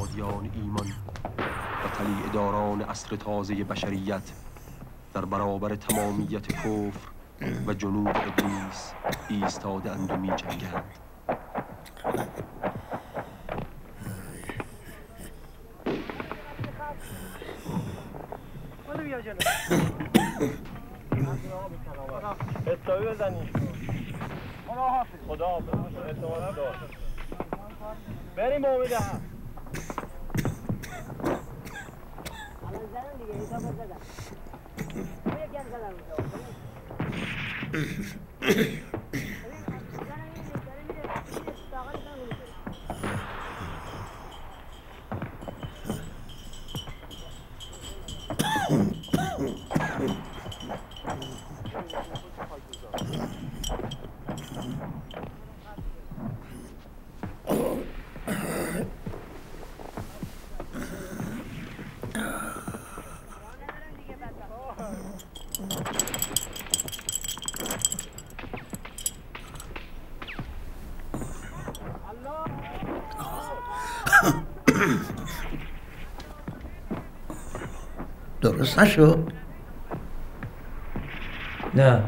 این منادیان ایمان و طلیع داران عصر تازه بشریت در برابر تمامیت کفر و جنوب ابلیس ایستاده اند و می جنگند حسابی بزنی خدا حافظ خدا حافظ اعتماد دار بریم امید هم. درست نشد نه.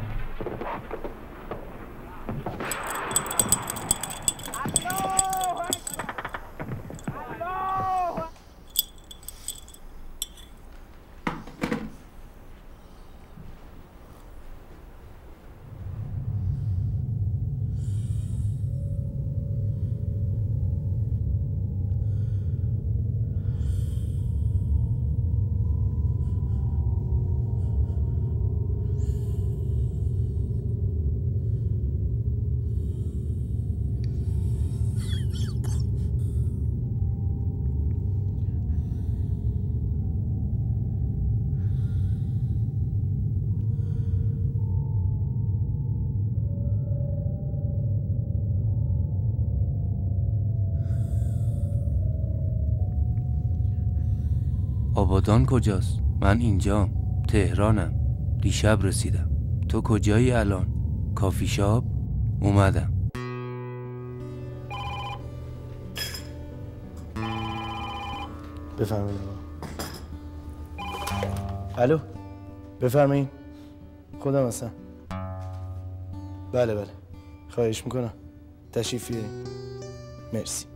آبادان کجاست؟ من اینجام تهرانم. دیشب رسیدم. تو کجایی الان؟ کافی شاب؟ اومدم. بفرمایید الو؟ بفرمایید. خودم هستم. بله بله. خواهش می‌کنم. تشریف مرسی.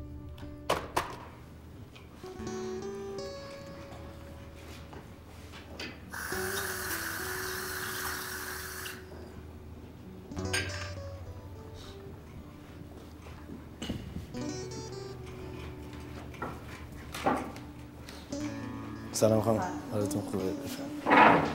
سلام خانم. حالتون خوبه؟ بفرمایید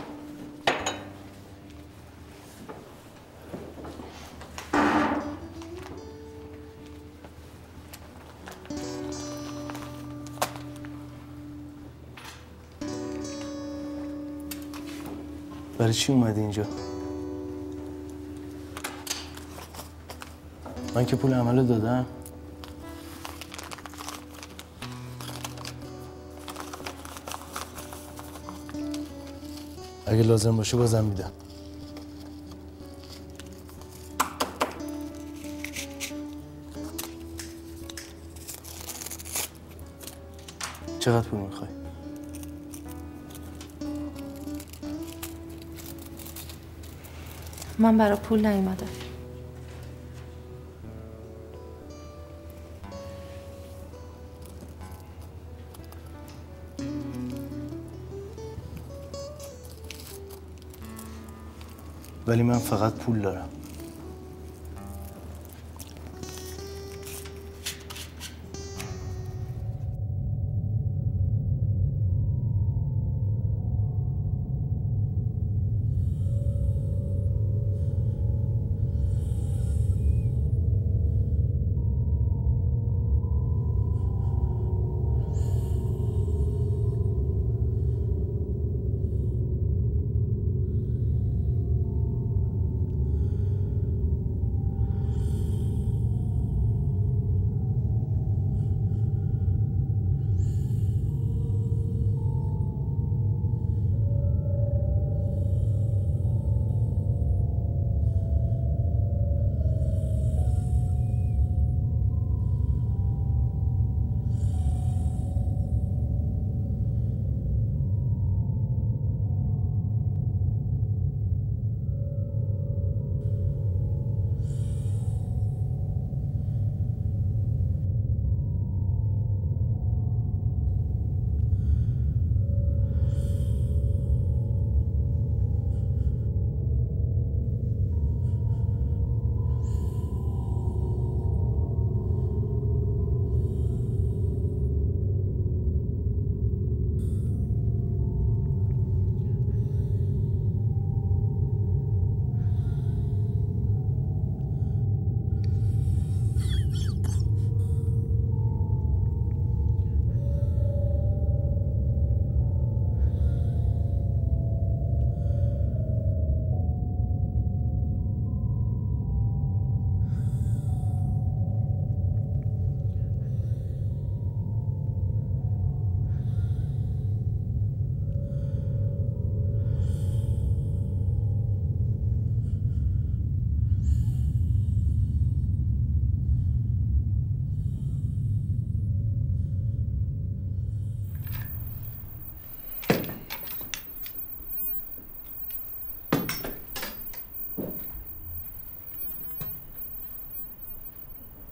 برای چی اومدی اینجا؟ من که پول عمل دادم. اگه لازم باشه بازم میدم چقدر پول می‌خوای؟ من برای پول نیومدم ولی من فقط پول دارم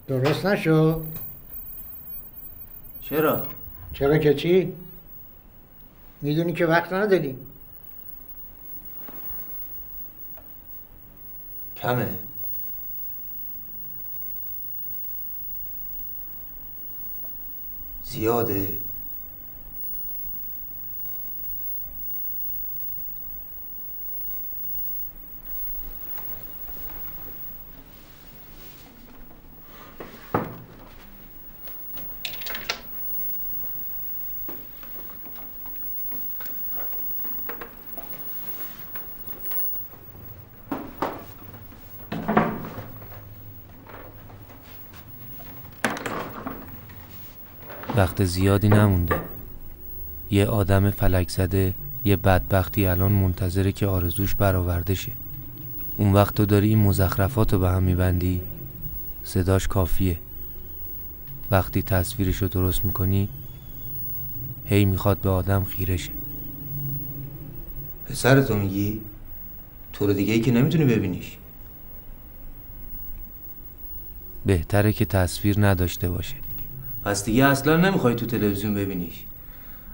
درست نشو چرا؟ چرا که چی؟ می‌دونی که وقت نداری کمه زیاده وقت زیادی نمونده. یه آدم فلک زده یه بدبختی الان منتظره که آرزوش برآورده شه. اون وقت تو داری این مزخرفات رو به هم میبندی؟ صداش کافیه. وقتی تصویرش رو درست می‌کنی هی می‌خواد به آدم خیره شه. پسر تو میگی؟ طور دیگه ای که نمی‌تونی ببینیش. بهتره که تصویر نداشته باشه. پس دیگه اصلا نمی‌خوای تو تلویزیون ببینیش.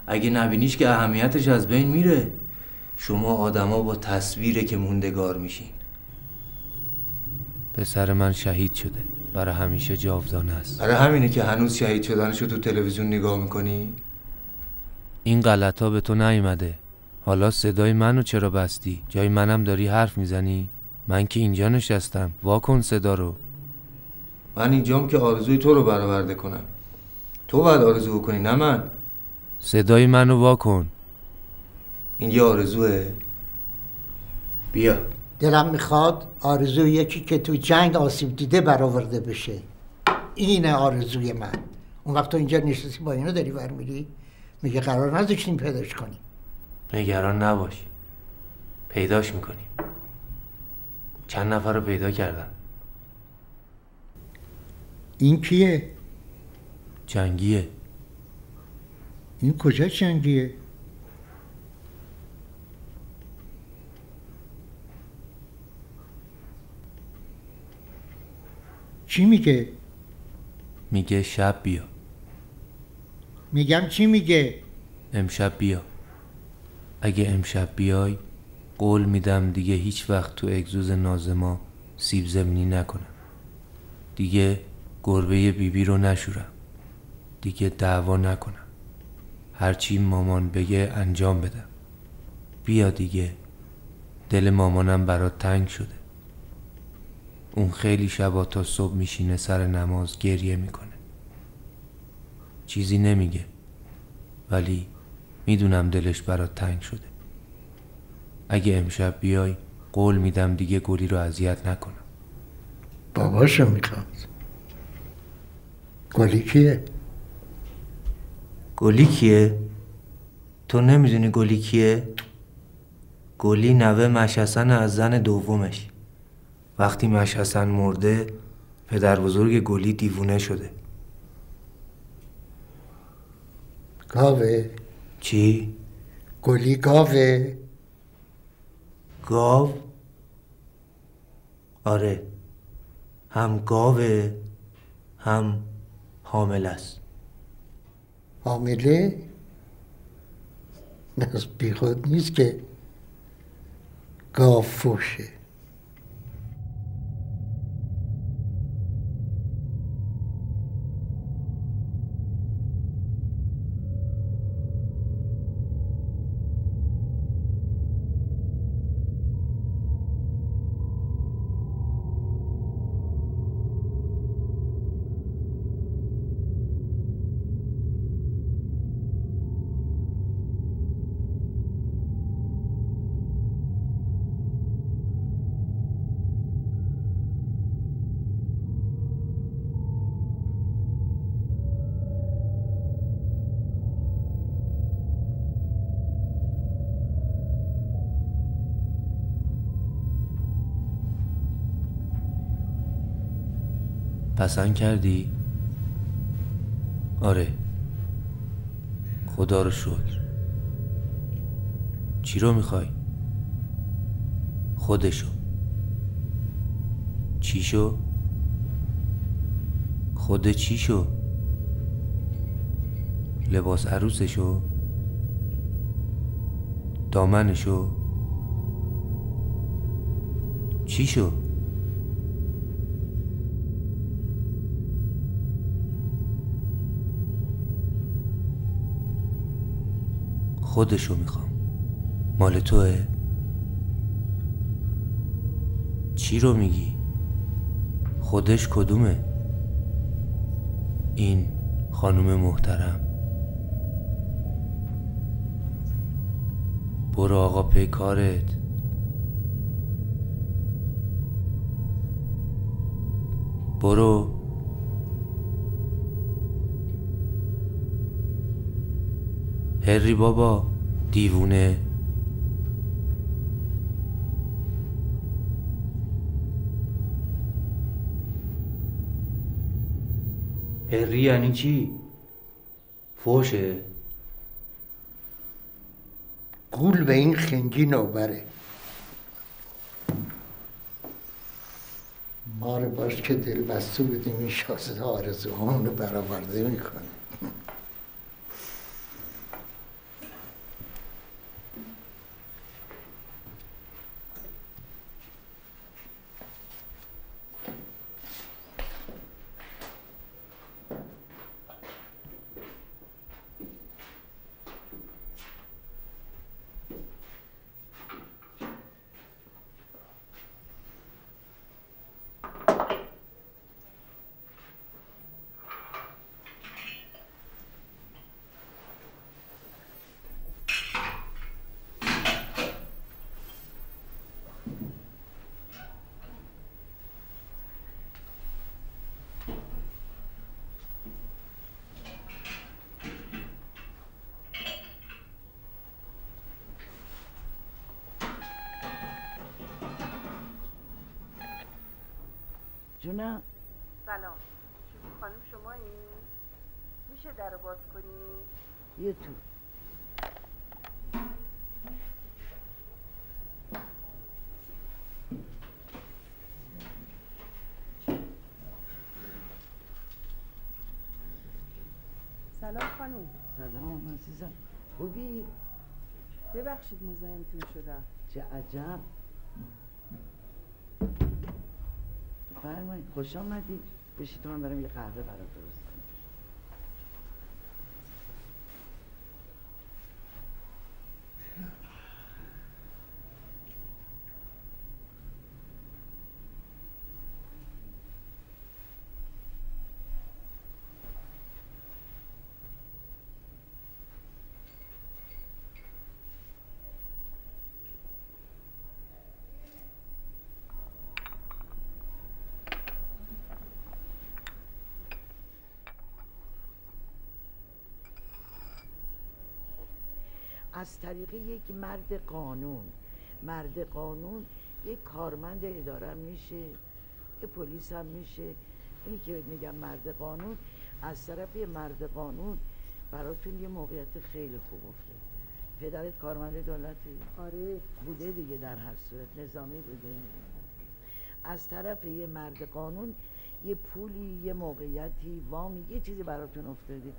اگه نبینیش که اهمیتش از بین میره. شما آدما با تصویره که موندگار میشین. پسر من شهید شده. برای همیشه جاودانه است. برای همینه که هنوز شهید شدنشو تو تلویزیون نگاه می‌کنی؟ این غلط ها به تو نیومده. حالا صدای منو چرا بستی؟ جای منم داری حرف می‌زنی؟ من که اینجا نشستم. واکن صدا رو. من اینجام که آرزوی تو رو برآورده کنم. تو باید آرزو کنی نه من. صدای منو واکن این یه آرزوه. بیا. دلم می‌خواد آرزوی یکی که تو جنگ آسیب دیده برآورده بشه. اینه آرزوی من. اون وقت تو اینجا نشستی با اینو داری برمیری میگه قرار نذاشتیم پیداش کنیم. نگران نباش. پیداش می‌کنیم. چند نفر رو پیدا کردم این کیه؟ جنگیه این کجا چنگیه؟ چی میگه؟ میگه شب بیا میگم چی میگه؟ امشب بیا اگه امشب بیای قول میدم دیگه هیچ وقت تو اگزوز نازما سیب زمینی نکنم دیگه گربه بیبی رو نشورم دیگه دعوا نکنم. هرچی مامان بگه انجام بدم. بیا دیگه دل مامانم برات تنگ شده. اون خیلی شبا تا صبح میشینه سر نماز گریه می‌کنه. چیزی نمیگه ولی می‌دونم دلش برات تنگ شده. اگه امشب بیای قول میدم دیگه گلی رو اذیت نکنم. باباشو می‌خواد. گلی کیه؟ گلی کیه؟ تو نمی‌دونی گلی کیه؟ گلی نوه مشحسن از زن دومش وقتی مشحسن مرده پدر بزرگ گلی دیوونه شده گاوه چی؟ گلی گاوه گاو؟ آره هم گاوه هم حامل است حامله از بیخود نیست که گاو فوشه پسند کردی؟ آره. خدا رو شکر. چی رو می‌خوای؟ خودشو. چی شو؟ خود چی شو لباس عروسشو؟ دامنشو؟ چی شو خودشو می‌خوام. مال توه؟ چی رو میگی؟ خودش کدومه؟ این خانم محترم. برو آقا پی کارت. برو. هری بابا دیوونه. هری یعنی چی؟ فوشه. گول به این خنگی نوبره ما رو باش که دل بسته بودیم این شازده آرزوهامون رو برآورده می‌کنه. جونم. سلام. شما خانم شما میشه در رو باز کنی؟ یه تو. سلام خانم. سلام عزیزم. خوبی؟ ببخشید مزاحمتون شدم. چه عجب. فرمایید خوش آمدی بشید من برم یه قهوه برات درست کنم از طریق یک مرد قانون. مرد قانون یک کارمند اداره میشه یه پلیس هم میشه. اینی که میگم مرد قانون از طرف یه مرد قانون براتون یه موقعیت خیلی خوب افتاد. پدرت کارمند دولتی؟ آره. بوده دیگه در هر صورت نظامی بوده. از طرف یه مرد قانون یه پولی یه موقعیتی وامی یه چیزی براتون افتاده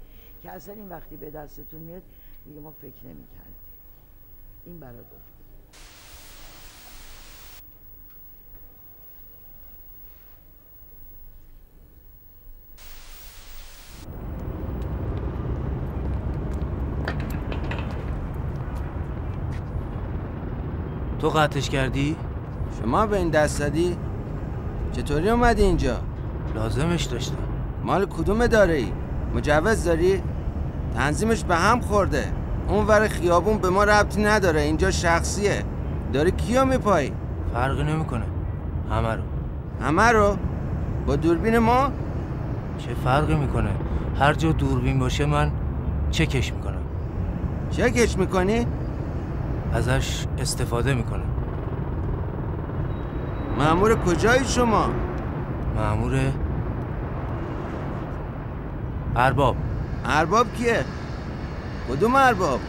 که اصلا این وقتی به دستتون میاد دیگه ما فکر نمی این برات افتاد تو قطعش کردی؟ شما به این دست زدی؟ چطوری اومدی اینجا؟ لازمش داشتم مال کدوم داره ای؟ مجوز داری؟ تنظیمش به هم خورده اون ور خیابون به ما ربطی نداره اینجا شخصیه داری کیو میپایی؟ فرقی نمی‌کنه همه رو همه رو؟ با دوربین ما؟ چه فرقی می‌کنه هر جا دوربین باشه من چکش می‌کنم چکش می‌کنی؟ ازش استفاده می‌کنم مامور کجایی شما؟ مامور ارباب ارباب کیه؟ کدوم ارباب؟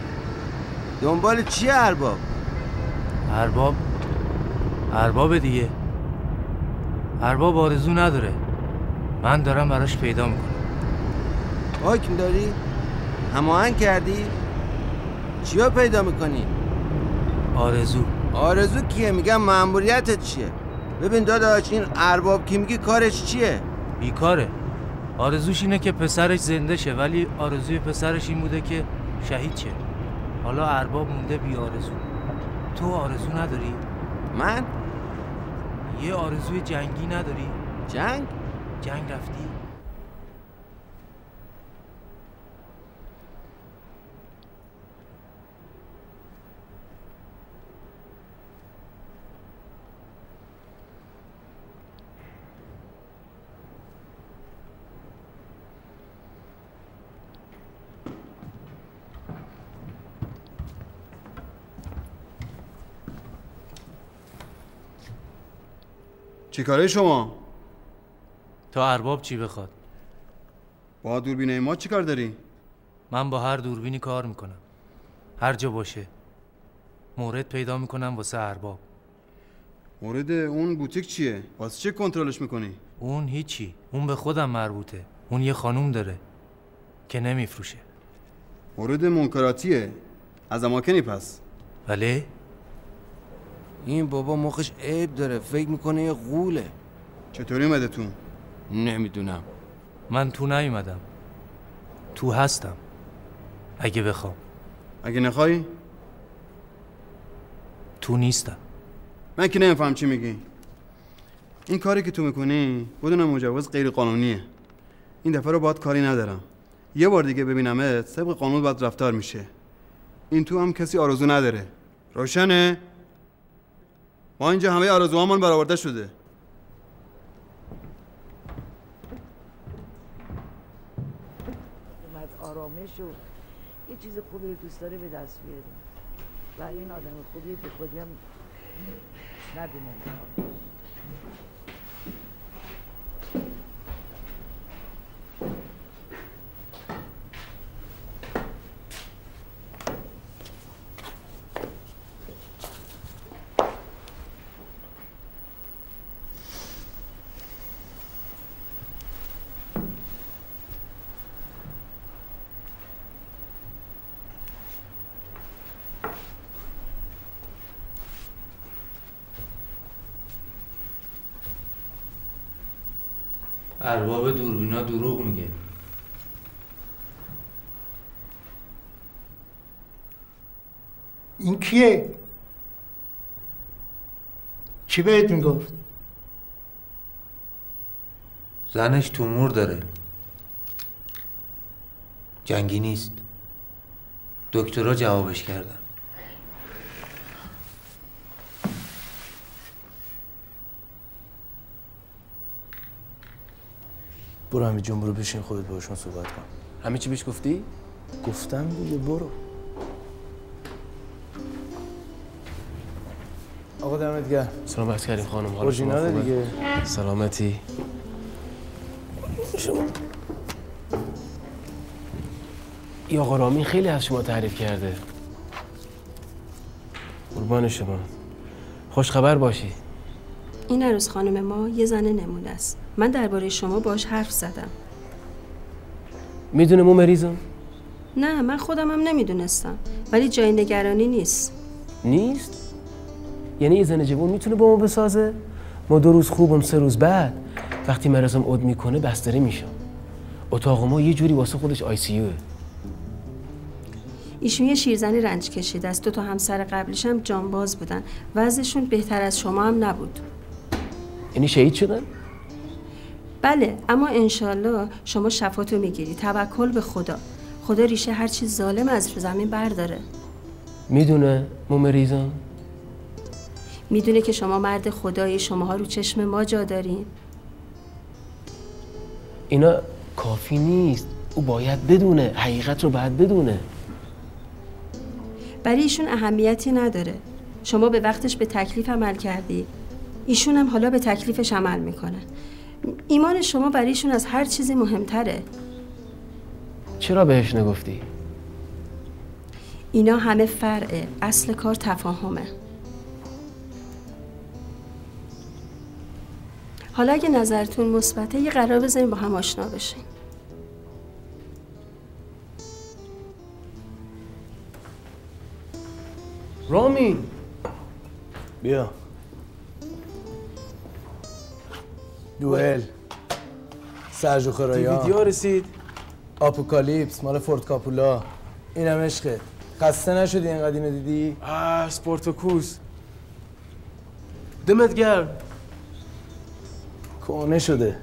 دنبال چیه ارباب؟ ارباب ارباب دیگه ارباب آرزو نداره من دارم براش پیدا می‌کنم حکم داری؟ هماهنگ کردی؟ چیا پیدا می‌کنی؟ آرزو آرزو کیه میگم مأموریتت چیه ببین داداش این ارباب کی میگی کارش چیه بیکاره آرزوش اینه که پسرش زنده شه ولی آرزوی پسرش این بوده که شهید شه حالا ارباب مونده بی آرزو تو آرزو نداری؟ من؟ یه آرزوی جنگی نداری؟ جنگ؟ جنگ رفتی؟ چی کاره شما؟ تا ارباب چی بخواد؟ با دوربین ما چی کار داری؟ من با هر دوربینی کار می‌کنم. هر جا باشه. مورد پیدا می‌کنم واسه ارباب. مورد اون بوتیک چیه؟ واسه چه کنترلش می‌کنی؟ اون هیچی. اون به خودم مربوطه. اون یه خانوم داره که نمیفروشه. مورد منکراتیه. از اماکنی پس. ولی این بابا مخش عیب داره فکر می‌کنه یه غوله. چطوری اومده تو؟ نمی‌دونم. من تو نیومدم. تو هستم. اگه بخوام. اگه نخوای؟ تو نیستم. من که نمیفهم چی میگی. این کاری که تو می‌کنی بدون مجوز غیر قانونیه این دفعه رو باید کاری ندارم. یه بار دیگه ببینمت طبق قانون باید رفتار میشه. این تو هم کسی آرزو نداره. روشنه؟ ما اینجا همه آرزوهامان برآورده شده. اومد آرامش و یه چیز خوبی دوست داره به دست بیاریم. و این آدم خوبی به خودی هم ندونه ارباب دوربینا دروغ میگه این کیه؟ چی بهت می‌گفت؟ زنش تومور داره جنگی نیست دکترها جوابش کردن برو همین جون برو بشین خودت باشون صحبت کن. همه چی بهش گفتی؟ گفتم دیگه برو. آقا دمت گرم. سلام بس کردیم خانم حال شما؟ دیگه. سلامتی. شما یا آقا رامین خیلی از شما تعریف کرده. قربان شما. خوش خبر باشی. این عروس خانم ما یه زن نمونه است. من درباره شما باش حرف زدم. می‌دونه مو مریضم نه من خودم هم نمی‌دونستم. ولی جای نگرانی نیست. نیست؟ یعنی یه زن جوون می‌تونه با ما بسازه؟ ما دو روز خوبم سه روز بعد. وقتی مرزم اد می‌کنه بستری میشم. اتاق ما یه جوری واسه خودش آی سی یوه ایشون یه شیرزنی رنج کشیده است دو تا همسر قبلش هم جانباز بودن. وضعشون بهتر از شما هم نبود. یعنی شهید شدن؟ بله اما انشالله شما شفاتو می‌گیری. توکل به خدا. خدا ریشه هر چیز ظالم از رو زمین برداره. می‌دونه مو مریضم می‌دونه که شما مرد خدایی شماها رو چشم ما جا دارین. اینا کافی نیست. او باید بدونه حقیقت رو باید بدونه. برای ایشون اهمیتی نداره. شما به وقتش به تکلیف عمل کردی. ایشون هم حالا به تکلیفش عمل می‌کنه. ایمان شما برای ایشون از هر چیزی مهمتره. چرا بهش نگفتی؟ اینا همه فرعه اصل کار تفاهمه. حالا اگه نظرتون مثبته یه قرار بزنیم با هم آشنا بشین رامین. بیا. دوئل. سرجو خرایا دیویدی ها رسید. آپوکالیپس مال فورد کاپولا. اینم عشقه. خسته نشدی اینقدر اینو دیدی؟ آه سپورتوکوس دمت گرم. کهنه شده.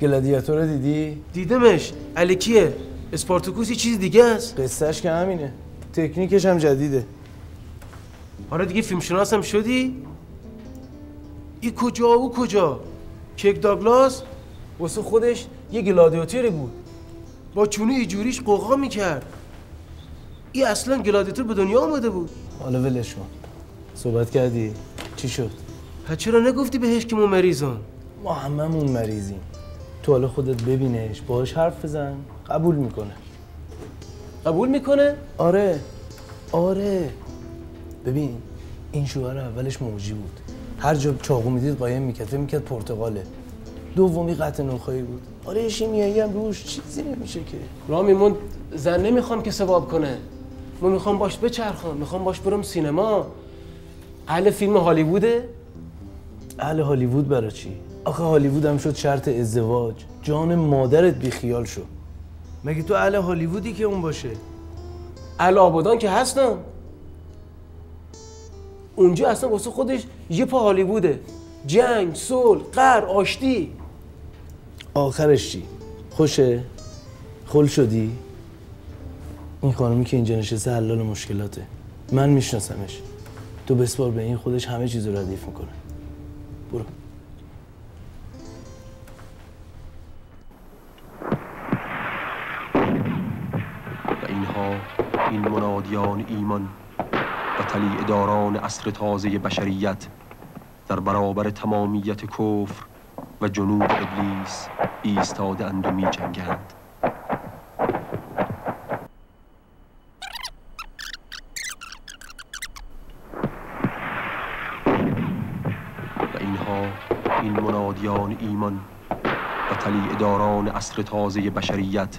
گلادیاتور رو دیدی؟ دیدمش. الکیه اسپارتاکوس یه چیز دیگه است؟ قصهش که همینه. تکنیکش هم جدیده. حالا دیگه فیلم شناس هم شدی؟ ای کجا او کجا؟ کرک داگلاس واسه خودش یه گلادیاتوری بود. با چونه اینجوریش غوغا می‌کرد. ای اصلا گلادیاتور به دنیا آمده بود. حالا ولش کن. صحبت کردی؟ چی شد؟ پس چرا نگفتی بهش که ما مریضان؟ ما هممون مریضیم. تو حالا خودت ببینش باهاش حرف بزن. قبول می‌کنه. قبول می‌کنه؟ آره. آره. ببین این شوهر اولش موجی بود. هر جا چاقو می‌دید قایم می‌کرد فکر می‌کرد پرتغاله. دومی قطع نخایی بود. آره شیمیایی هم روش چیزی نمیشه که. رامی من زن نمی‌خوام که سواب کنه. من می‌خوام باش بچرخم می‌خوام باش برم سینما. اهل فیلم هالیووده؟ اهل هالیوود برای چی؟ آخه هالیوود هم شد شرط ازدواج. جان مادرت بیخیال شو مگه تو اهل هالیوودی که اون باشه؟ اهل آبادان که هستم اونجا اصلا واسه خودش یه پا هالیووده. جنگ صلح قر آشتی. آخرش چی؟ خوشه؟ خل شدی؟ این خانمی که اینجا نشسته حلال مشکلاته. من میشناسمش. تو بسپار به این خودش همه چیز رو ردیف می‌کنه. برو. و اینها این منادیان ایمان و طلیع داران عصر تازه بشریت در برابر تمامیت کفر و جنوب ابلیس ایستاده اند و می جنگند و اینها این منادیان ایمان و طلیع داران عصر تازه بشریت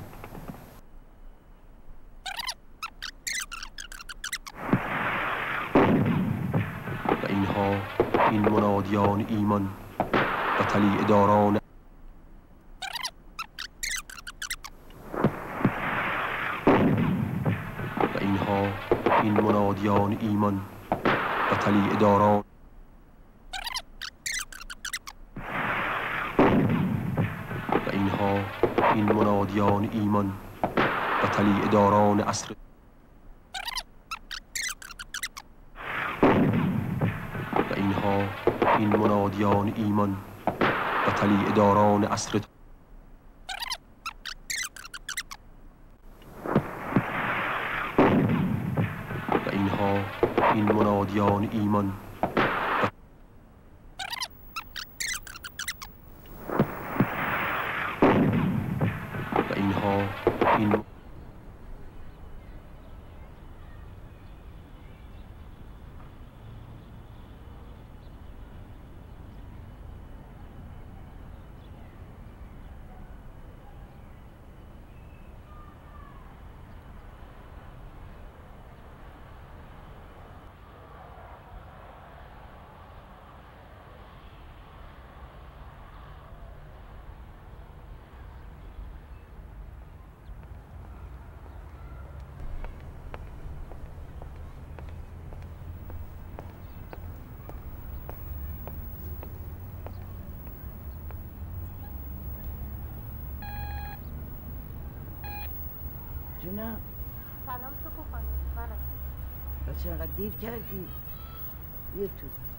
و اینها این منادیان ایمان و طلیع داران و اینها این منادیان ایمان و طلیع داران و اینها این منادیان ایمان و طلیع داران عصر و اینها این منادیان ایمان و طلیع داران عصر و اینها این منادیان ایمان و اینها این جونم سلام شکو خانم منم انقدر دیر کردی؟ بیا تو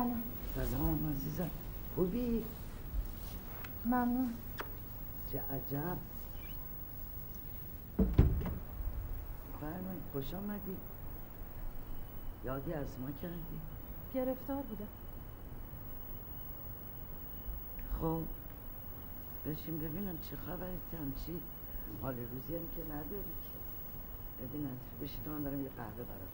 سلام. سلام عزیزم. خوبی؟ ممنون. چه عجب. فرمایید خوش آمدی. یادی از ما کردی؟ گرفتار بودم خب بشین ببینم چه خبره همچی حال روزی هم که نداری که. ببینم بشین تو من برم یه قهوه برات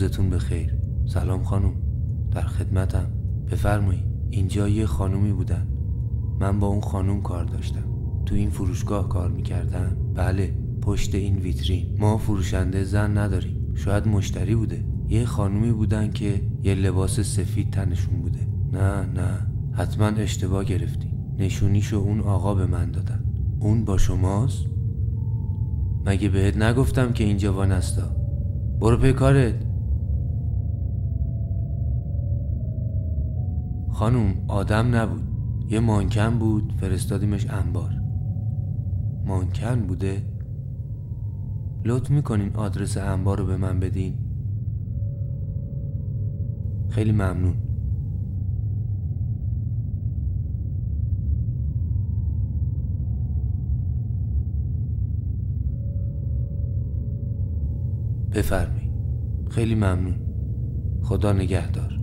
روزتون بخیر. سلام خانم. در خدمتم. بفرمایید. اینجا یه خانومی بودن. من با اون خانوم کار داشتم. تو این فروشگاه کار می‌کردن؟ بله. پشت این ویترین. ما فروشنده زن نداریم. شاید مشتری بوده. یه خانومی بودن که یه لباس سفید تنشون بوده. نه نه. حتما اشتباه گرفتی. نشونیشو اون آقا به من دادن. اون با شماست؟ مگه بهت نگفتم که اینجا وانستا؟ برو پی کارت. خانوم آدم نبود. یه مانکن بود فرستادیمش انبار. مانکن بوده؟ لطف می‌کنین آدرس انبار رو به من بدین؟ خیلی ممنون. بفرمایید. خیلی ممنون. خدا نگهدار.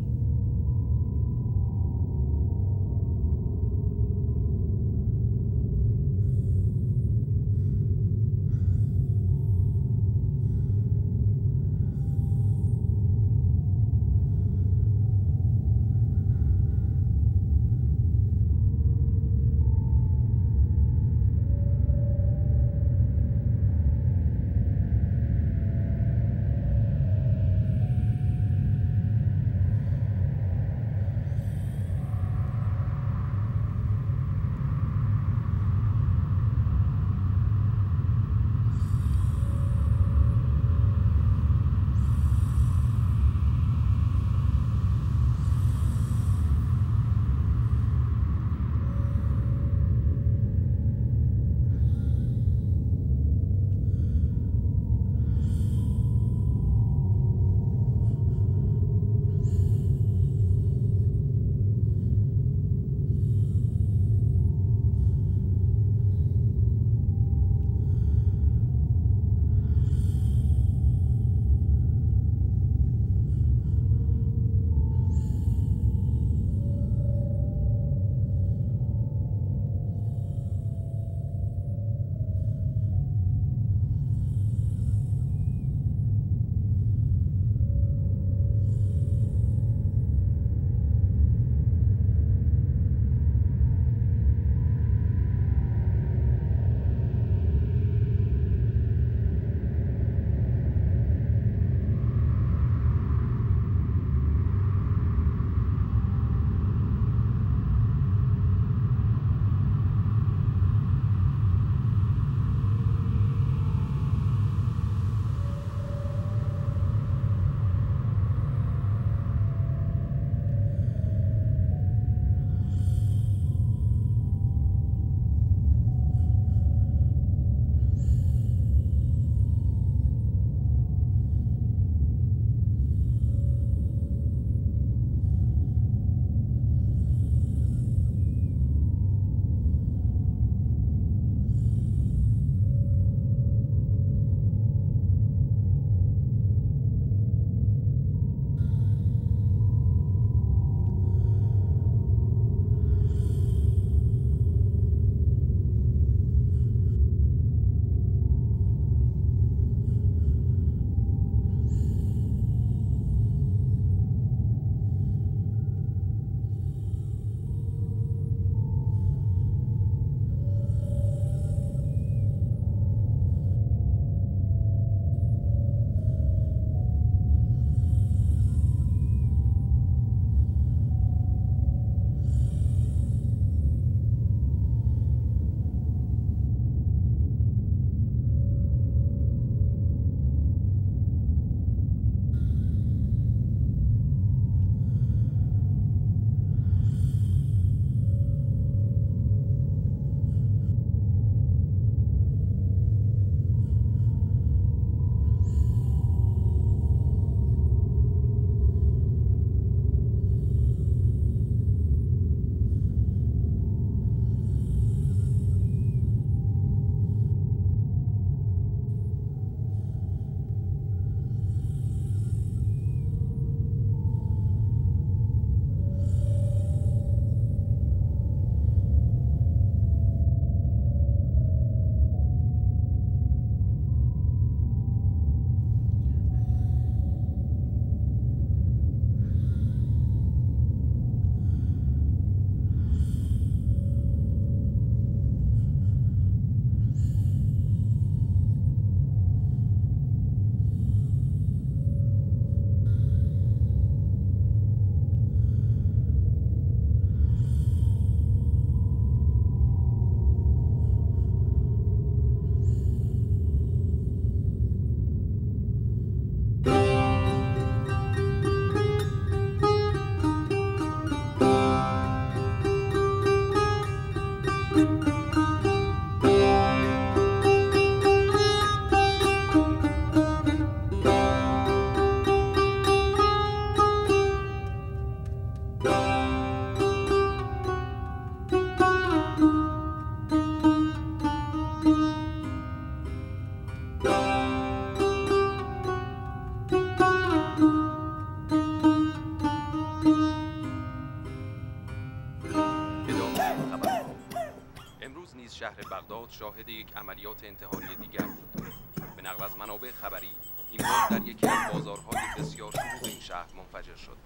شاهد یک عملیات انتحاری دیگر بود. به نقل از منابع خبری این بمب در یکی از بازارهای بسیار شلوغ این شهر منفجر شد.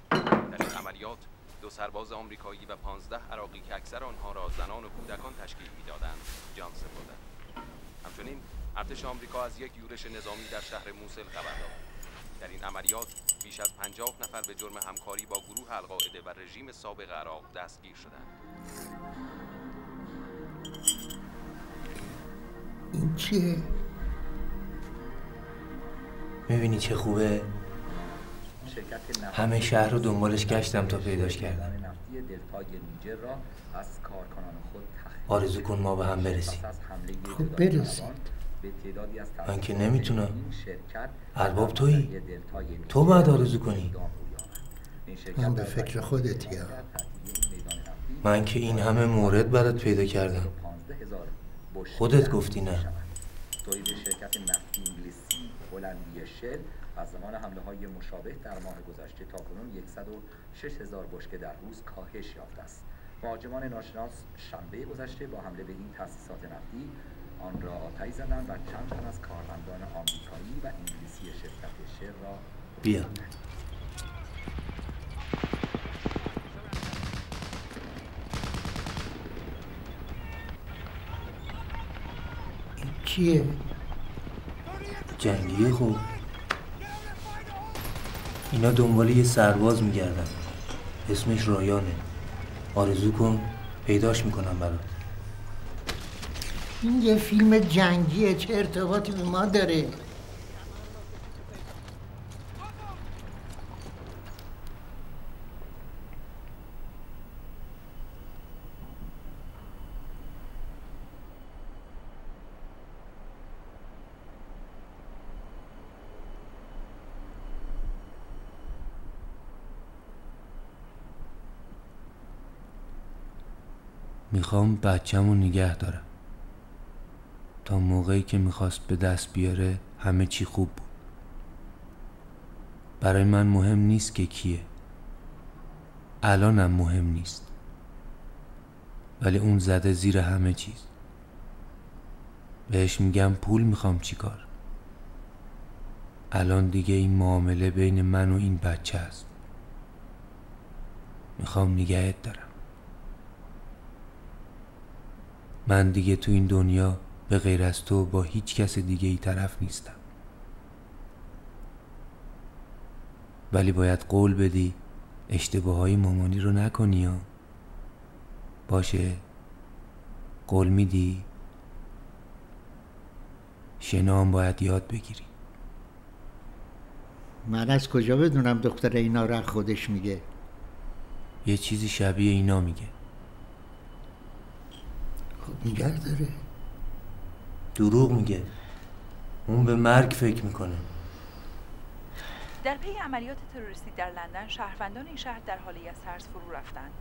در این عملیات دو سرباز آمریکایی و پانزده عراقی که اکثر آنها را زنان و کودکان تشکیل می‌دادند جان سپردند. همچنین ارتش آمریکا از یک یورش نظامی در شهر موسل خبر داد. در این عملیات بیش از پنجاه نفر به جرم همکاری با گروه القاعده و رژیم سابق عراق دستگیر شدند. این چیه؟ می‌بینی چه خوبه؟ همه شهر رو دنبالش گشتم تا پیداش کردم. آرزو کن ما به هم برسیم. خب از من که نمی‌تونم. ارباب تویی؟ تو باید آرزو کنی. من به فکر خودتی ها من که این همه مورد برات پیدا کردم. 15000 بشکه خودت گفتی نه. تولید شرکت نفتی انگلیسی هلندی شل از زمان حمله های مشابه در ماه گذشته تا کنون 106 هزار بشکه در روز کاهش یافته است. مهاجمان ناشناس شنبه گذشته با حمله به این تأسیسات نفتی آن را آتش زدند و چند تن از کارمندان آمریکایی و انگلیسی شرکت شل را بیا چیه؟ جنگیه خوب اینا دنبال یه سرباز میگردن اسمش رایانه آرزو کن پیداش می‌کنم برات این یه فیلم جنگیه چه ارتباطی به ما داره؟ می‌خوام بچه‌مو نگه دارم. تا موقعی که می‌خواست به دست بیاره همه چی خوب بود. برای من مهم نیست که کیه. الانم مهم نیست. ولی اون زده زیر همه چیز. بهش میگم پول می‌خوام چیکار. الان دیگه این معامله بین من و این بچه است. می‌خوام نگهت دارم. من دیگه تو این دنیا به غیر از تو با هیچ کس دیگه ای طرف نیستم. ولی باید قول بدی اشتباه های مامانی رو نکنی ها. باشه. قول میدی. شنا هم باید یاد بگیری. من از کجا بدونم دختر اینا را خودش میگه؟ یه چیزی شبیه اینا میگه. خب نگه داره. دروغ میگه. اون به مرگ فکر می‌کنه. در پی عملیات تروریستی در لندن شهروندان این شهر در حالی از ترس فرو رفتند.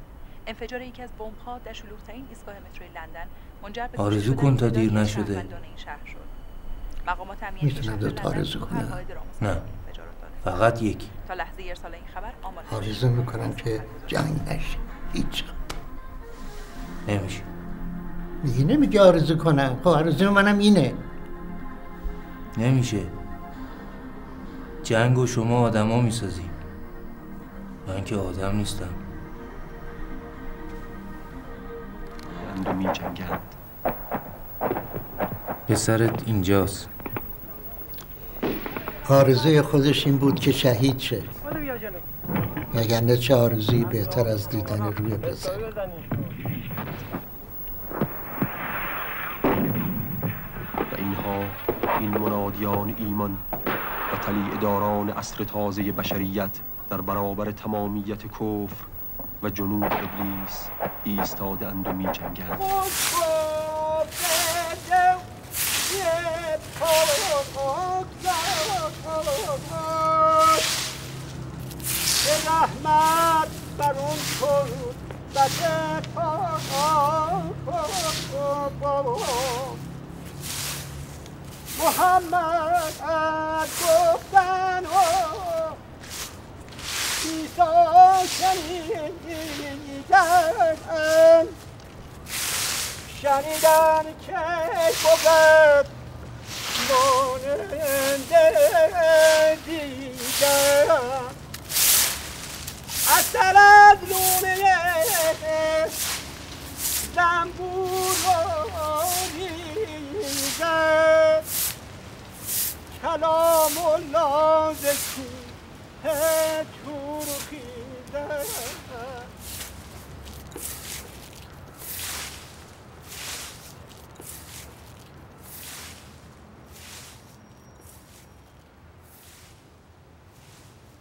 انفجار یکی از بمب‌ها در شلوغ‌ترین ایستگاه متروی لندن منجر به آرزو کن تا دیر نشده. این شهر شد. مقامات امنیتی می‌تونم شهر آرزو کنم. نه. فقط یکی. تا لحظه ارسال این خبر آماده آرزو می‌کنم که جنگ نشه. هیچ نمیشه. میگی؟ نمیگه آرزو کنم. خب آرزو منم اینه. نمیشه. جنگ و شما آدما می‌سازی. من که آدم نیستم. و می جنگند پسرت اینجاست. آرزوی خودش این بود که شهید شه. وگرنه چه آرزویی بهتر از دیدن روی پسر. این منادیان ایمان و طلیع داران عصر تازه بشریت در برابر تمامیت کفر و جنوب ابلیس ایستاده اند و می جنگند رحمت بر اون محمد گفتن و عیسی شنیدن. شنیدن که بود ماننده دیگر اصل از لونه زنبور ریزد کلام الله ز کوه تور خیزد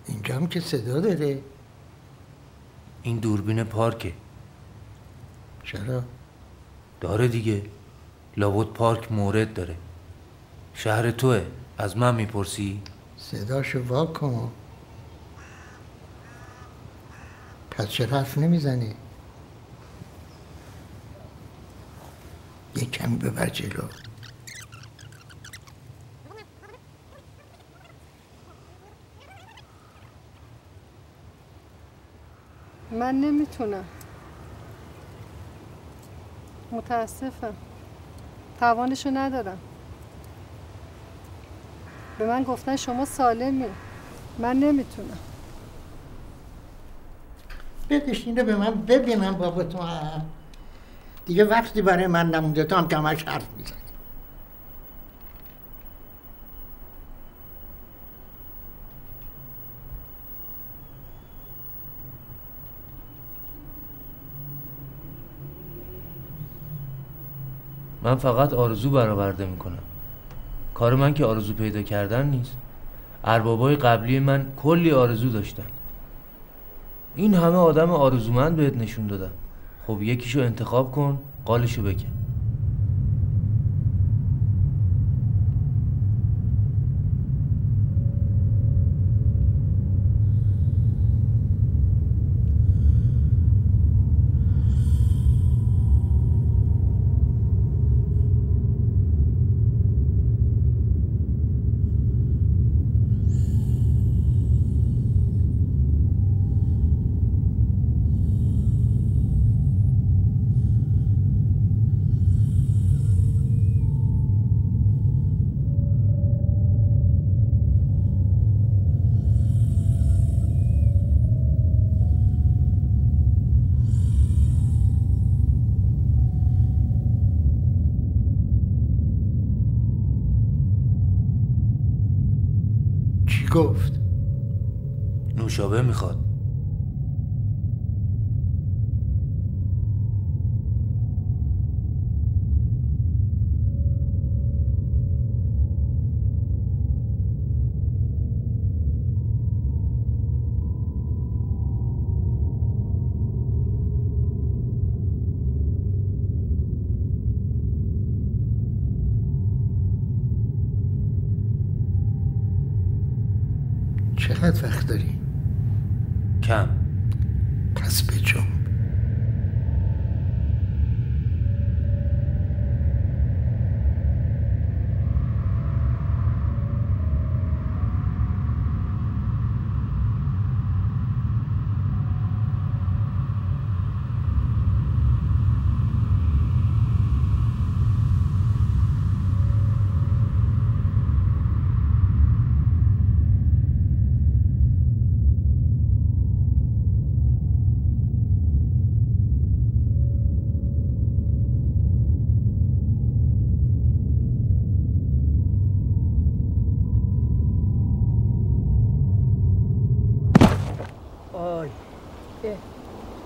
اینجا هم که صدا داره. این دوربین پارکه. چرا؟ داره دیگه. لابد پارک مورد داره. شهر توه. از من می‌پرسی؟ صداشو واکن پس چرا حرف نمی‌زنی؟ یه کمی ببر جلو. من نمی‌تونم. متاسفم. توانشو ندارم. به من گفتن شما سالمی. من نمی‌تونم. بدش اینو به من ببینم بابا تو. دیگه وقتی برای من نمونده تو هم که همش حرف می‌زنی. من فقط آرزو برآورده می‌کنم. کار من که آرزو پیدا کردن نیست. اربابای قبلی من کلی آرزو داشتن. این همه آدم آرزومند بهت نشون دادم خب یکیشو انتخاب کن قالشو بکن. گفت؟ نوشابه می‌خواد چقدر وقت داری؟ کم پس بجنب آی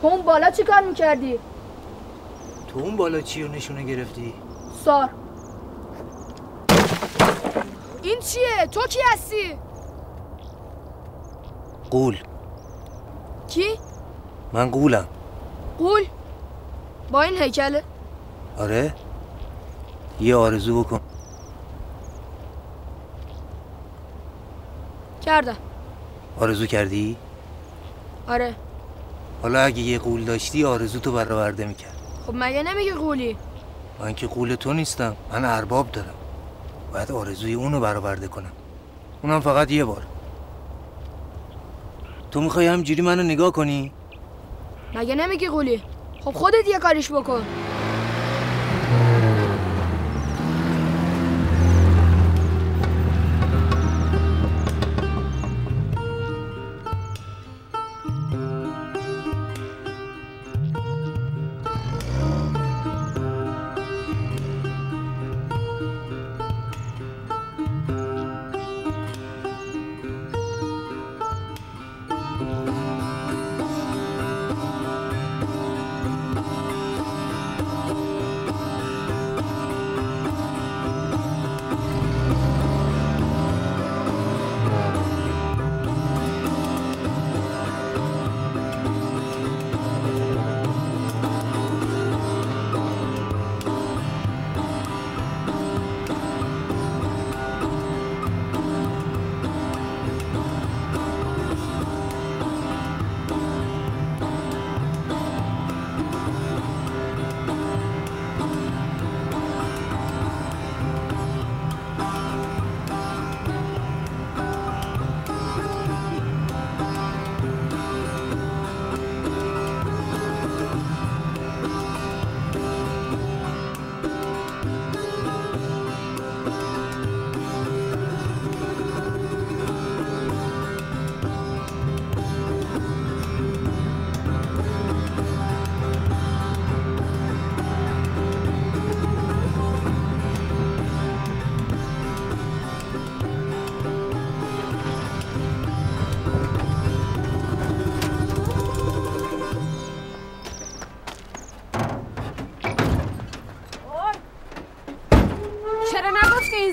تو اون بالا چی کار می‌کردی؟ تو اون بالا چی رو نشونه گرفتی؟ سار این چیه؟ تو کی هستی؟ قول کی؟ من قولم قول با این هیکله آره یه آرزو بکن کردم آرزو کردی؟ آره حالا اگه یه قول داشتی آرزو تو برآورده می‌کرد. خب مگه نمیگه قولی؟ من که قول تو نیستم. من ارباب دارم. باید آرزوی اونو برآورده کنم. اونم فقط یه بار. تو می‌خوای همجوری منو نگاه کنی؟ مگه نمیگه قولی؟ خب خودت یه کاریش بکن.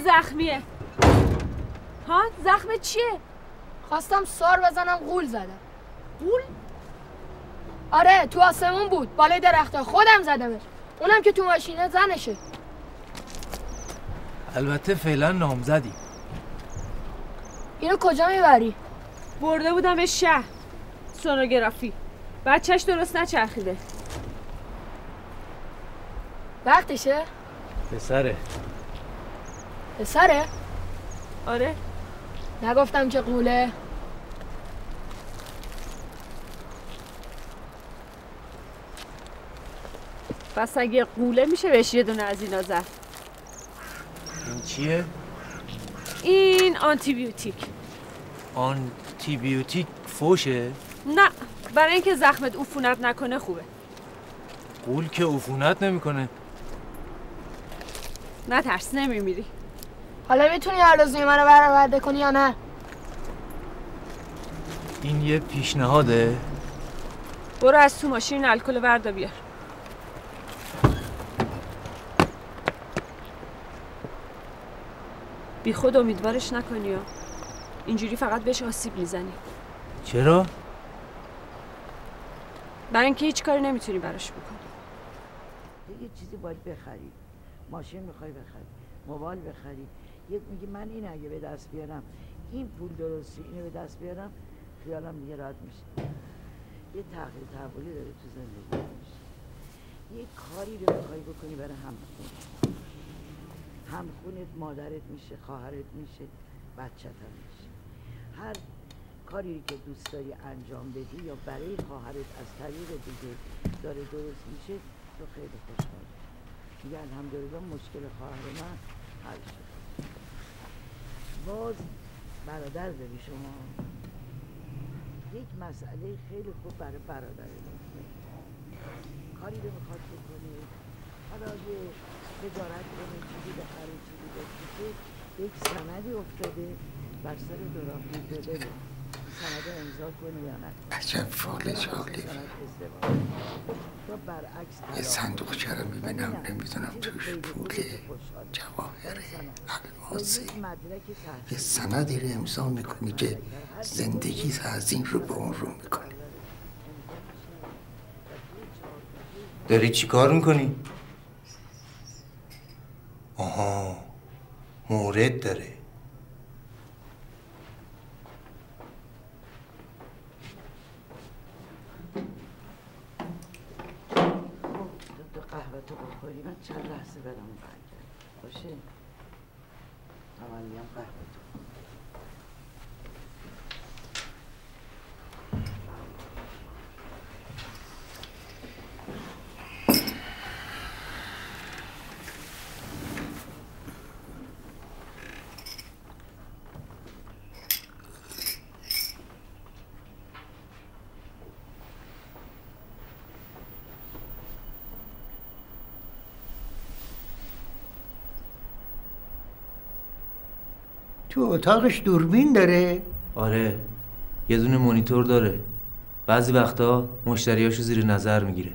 زخمیه. ها زخم چیه؟ خواستم سار بزنم غول زدم. غول؟ آره تو آسمون بود. بالای درخت خودم زدمش اونم که تو ماشینه زنشه. البته فعلا نامزدی. اینو کجا می‌بری؟ برده بودم به شهر. سونوگرافی. بچهش درست نچرخیده. وقتشه؟ پسره. پسره؟ آره. نگفتم که قوله. پس اگه قوله میشه بهش یه دونه از اینا زد. این چیه؟ این آنتی بیوتیک آنتی بیوتیک فوشه؟ نه برای اینکه زخمت عفونت نکنه خوبه. قول که عفونت نمی‌کنه. نه ترس نمیمیری. حالا می‌تونی آرزوی منو برآورده کنی یا نه؟ این یه پیشنهاده؟ برو از تو ماشین الکل وردا بیار. بی خود امیدوارش نکنی ها. اینجوری فقط بهش آسیب می‌زنی. چرا؟ برای اینکه هیچ کاری نمی‌تونی براش بکنی. یه چیزی باید بخری. ماشین می‌خوای بخری. موبایل بخری. یک میگه من این اگه به دست بیارم این پول درستی اینو به دست بیارم خیالم دیگه راحت میشه. یه تغییر تحولی داره تو زندگی میشه یه کاری رو می‌خوای بکنی برای همخون. همخونت مادرت میشه خواهرت میشه بچت هم میشه. هر کاری که دوست داری انجام بدی یا برای خواهرت از طریق دیگه داره درست میشه تو خیلی خوشحال. میگه الحمدلله مشکل خواهر من حل شد. باز برادر داری شما. یک مسئله خیلی خوب برای برادر کاری رو می‌خواد بکنه حالا یه تجارت کنه چیزی بخره چیزی یک سندی افتاده بر سر دوران. بره عجب فال برعکس یه صندوق رو می‌بینم نمی‌دونم توش پوله جواهره الماسه یه سندی رو امضا می‌کنی که زندگی از این رو به اون رو می‌کنی. داری چی کار می‌کنی؟ آها. مورد داره تو تو بخوری. من چند لحظه برم برگرد باشه؟ میام قهوه تو اتاقش دوربین داره. آره یه دونه مونیتور داره. بعضی وقتا مشتریاشو زیر نظر می‌گیره.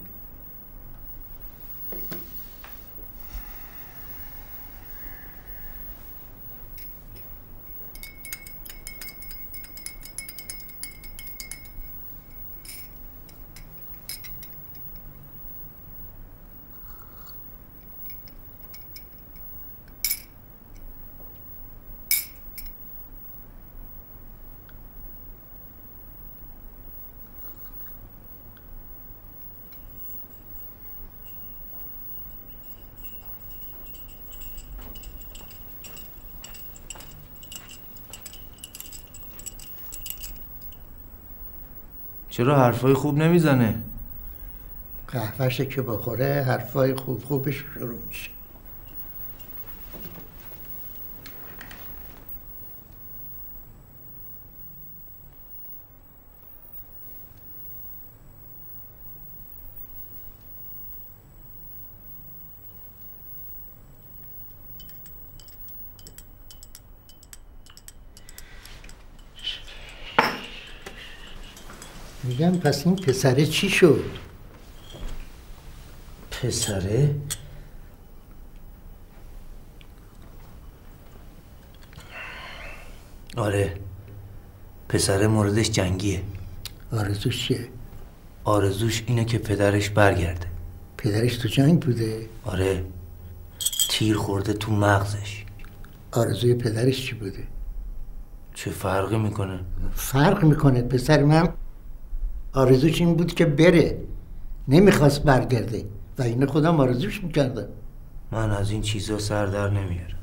حرفای خوب نمی‌زنه؟ قهوهش که بخوره حرفای خوب خوبش شروع میشه. میگم پس این پسره چی شد؟ پسره؟ آره. پسره موردش جنگیه. آرزوش چیه؟ آرزوش اینه که پدرش برگرده. پدرش تو جنگ بوده؟ آره. تیر خورده تو مغزش. آرزوی پدرش چی بوده؟ چه فرقی می‌کنه؟ فرق می‌کنه پسر من. آرزوش این بود که بره. نمی‌خواست برگرده. و این خودم آرزوش می‌کردم. من از این چیزا سر در نمیارم.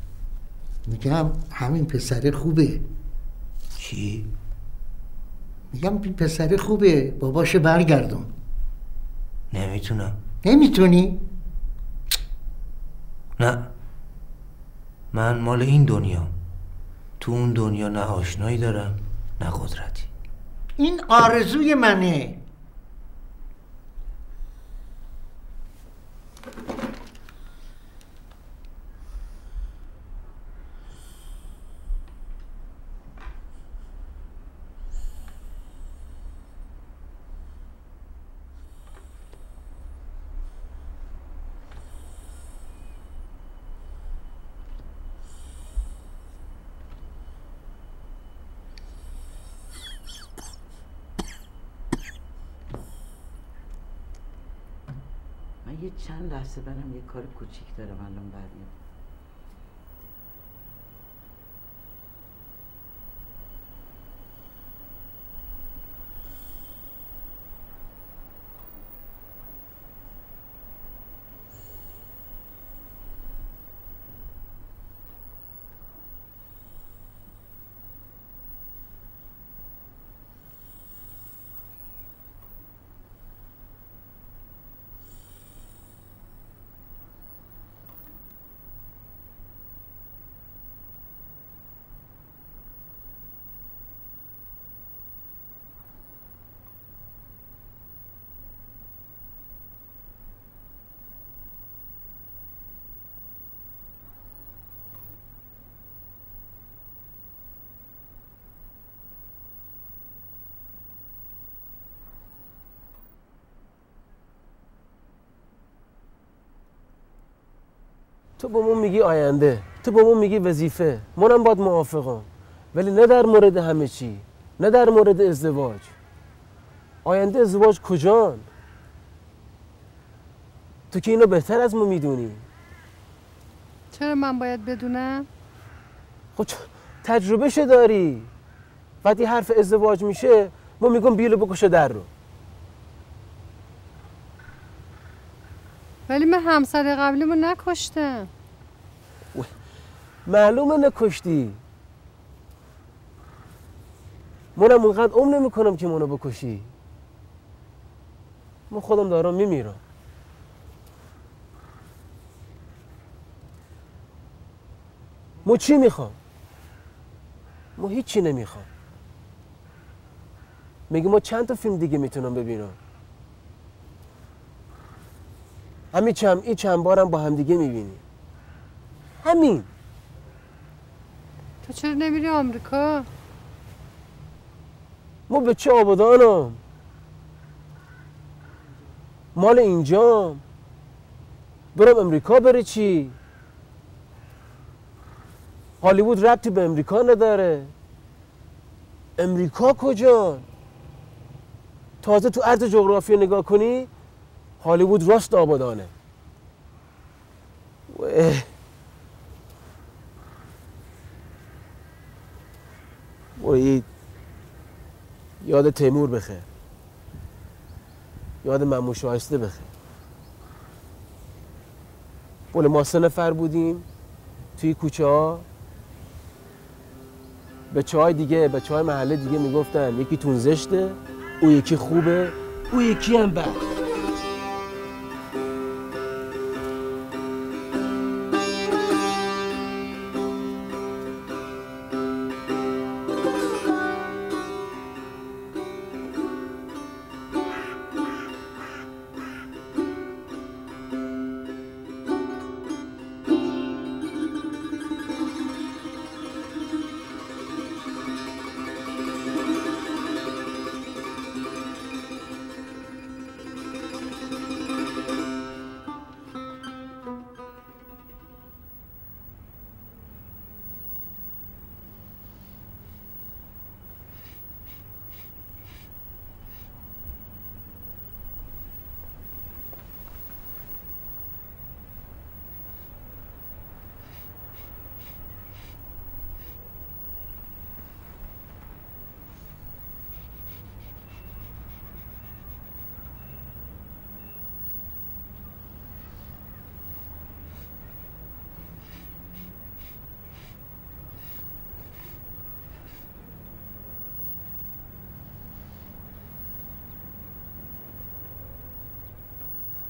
میگم همین پسر خوبه. چی؟ میگم این پسر خوبه. باباش برگردون. نمی‌تونم. نمی‌تونی؟ نه. من مال این دنیا تو اون دنیا نه آشنایی دارم نه قدرتی. این آرزوی منه من یه چند لحظه برم یه کار کوچیک دارم الان برمیام تو با ما میگی آینده تو با ما میگی وظیفه. منم باید موافقم. ولی نه در مورد همه چی نه در مورد ازدواج. آینده ازدواج کجان؟ تو که اینو بهتر از ما می‌دونی. چرا من باید بدونم؟ خب تجربهشو داری. وقتی حرف ازدواج میشه ما میگم بیلو بکشه در رو. ولی من همسر قبلیمو نکشتم. معلومه نکشتی. منم اونقدر عمر نمی‌کنم که منو بکشی. من خودم دارم میمیرم. ما چی می‌خوام؟ ما هیچی نمی‌خوام. میگه ما چند تا فیلم دیگه می‌تونم ببینم؟ همین چند این چند بارم با هم دیگه می‌بینیم همین. تو چرا نمیری آمریکا؟ ما به چه آبادانم؟ مال اینجام. برم امریکا بره چی؟ هالیوود ربطی به امریکا نداره. امریکا کجا؟ تازه تو عرض جغرافی نگاه کنی هالیوود راست آبادانه. وای یاد تیمور بخیر. یاد مموش شایسته بخیر. بله ما سه نفر بودیم توی کوچه ها. به چای دیگه به چای محله دیگه می‌گفتن یکی تون زشته او یکی خوبه او یکی هم بد.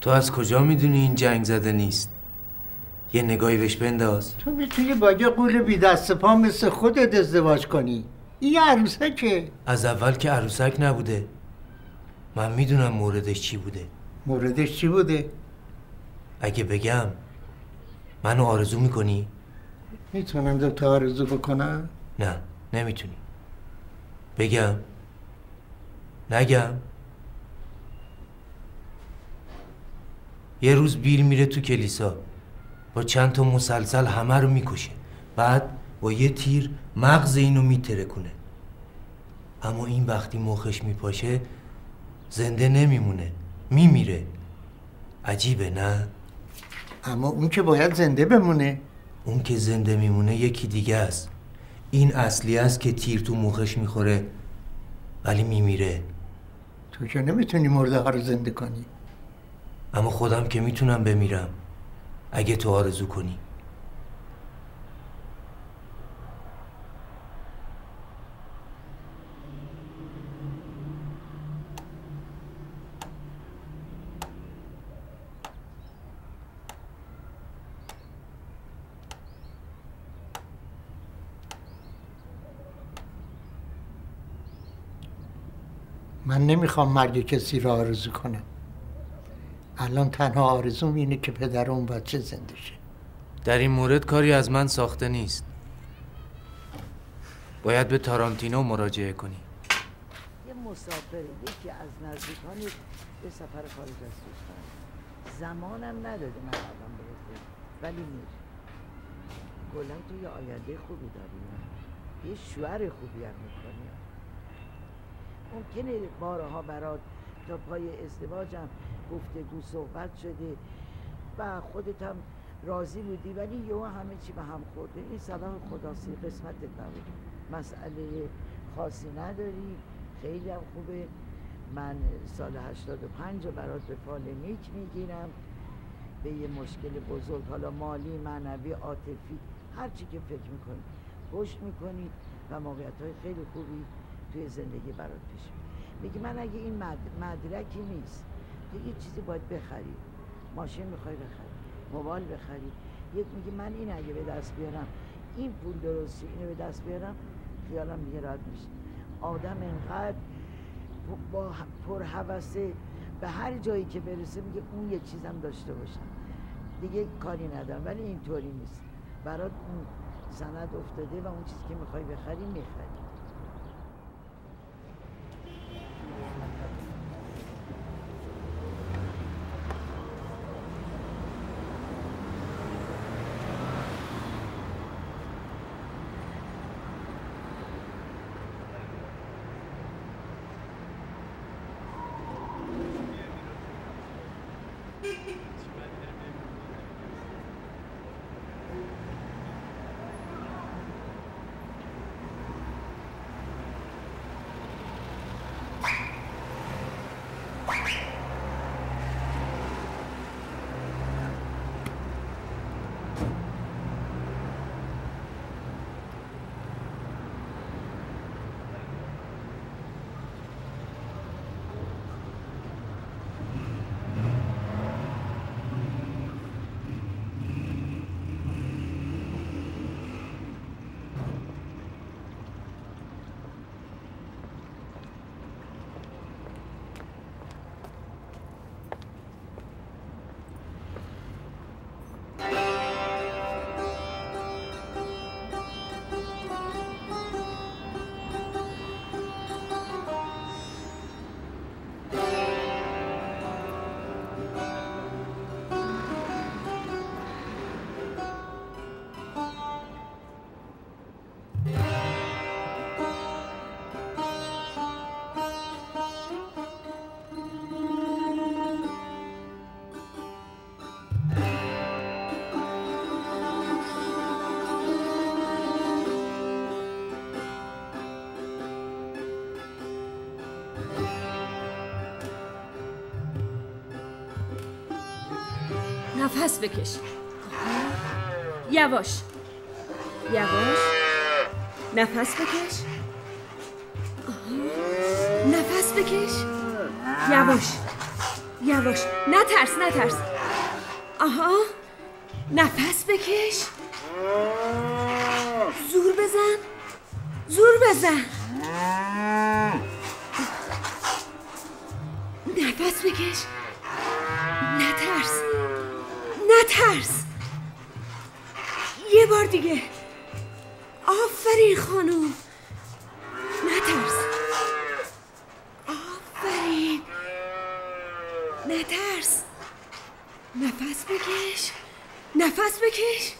تو از کجا می‌دونی این جنگ زده نیست؟ یه نگاهی بهش بنداز. تو می‌تونی با یه قول بی دست پا مثل خودت ازدواج کنی. این عروسکه. از اول که عروسک نبوده. من می‌دونم موردش چی بوده. موردش چی بوده؟ اگه بگم منو آرزو می‌کنی؟ می‌تونم دو تا آرزو بکنم؟ نه نمی‌تونی. بگم نگم. یه روز بیل میره تو کلیسا. با چند تا مسلسل همه رو می‌کشه. بعد با یه تیر مغز اینو میترکونه. اما این وقتی مخش میپاشه زنده نمیمونه. میمیره. عجیبه نه؟ اما اون که باید زنده بمونه. اون که زنده میمونه یکی دیگه است. این اصلی است که تیر تو مخش می‌خوره ولی میمیره. تو که نمی‌تونی مرده ها رو زنده کنی. اما خودم که می‌تونم بمیرم. اگه تو آرزو کنی. من نمی‌خوام مرگ کسی را آرزو کنم. الان تنها آرزوم اینه که پدر اون بچه زنده شه. در این مورد کاری از من ساخته نیست. باید به تارانتینو مراجعه کنی. یه مسافر یکی از نزدیکان به سفر خارج از کشور زمانم نداده من قدم برسه ولی میره کلا تو یه آینده خوبی داری یه شوهر خوبی هم می‌کنی. ممکنه بارها برات تا پای ازدواجم گفتگو صحبت شده و خودت هم راضی بودی ولی یهو همه چی به هم خورده. این صلاح خداسی قسمتت نبود. مسئله خاصی نداری. خیلی هم خوبه. من سال 85 رو برات به پالنیک می‌گیرم. به یه مشکل بزرگ حالا مالی معنوی عاطفی هر چی که فکر می‌کنی. پشت می‌کنی و موقعیت های خیلی خوبی توی زندگی برات پیش میگی من اگه این مد... مدرکی نیست یه چیزی باید بخری. ماشین می‌خوای بخری. موبایل بخری. یک میگی من این اگه به دست بیارم این پول درستی اینو به دست بیارم خیالم دیگه راحت میشه. آدم انقدر با پرهوسه به هر جایی که برسه میگه اون یه چیزم داشته باشم. دیگه کاری ندارم ولی اینطوری نیست. برات اون سند افتاده و اون چیزی که می‌خوای بخری می‌خری. نفس بکش. یواش. یواش. نفس بکش. نفس بکش. یواش. یواش. نترس نترس. آها. نفس بکش. زور بزن. زور بزن. نفس بکش. دیگه. آفرین خانوم نترس. آفرین. نترس. نفس بکش. نفس بکش.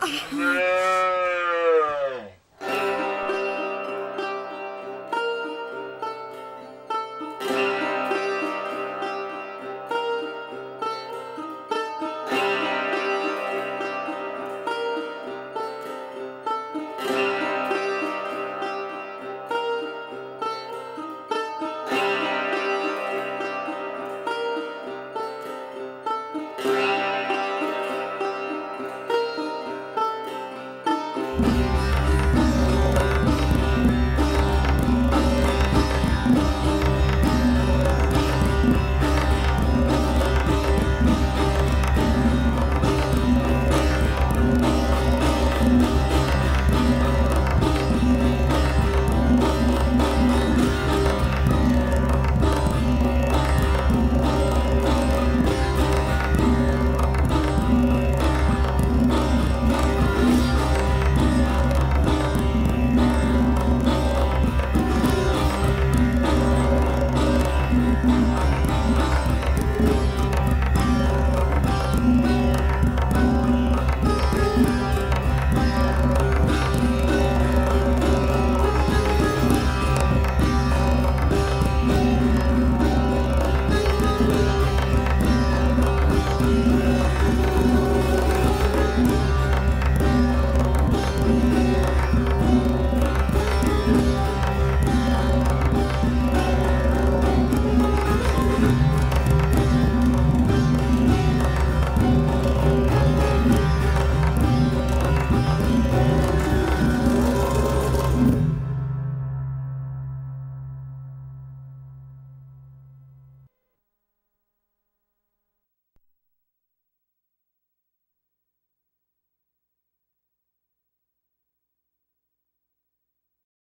آها.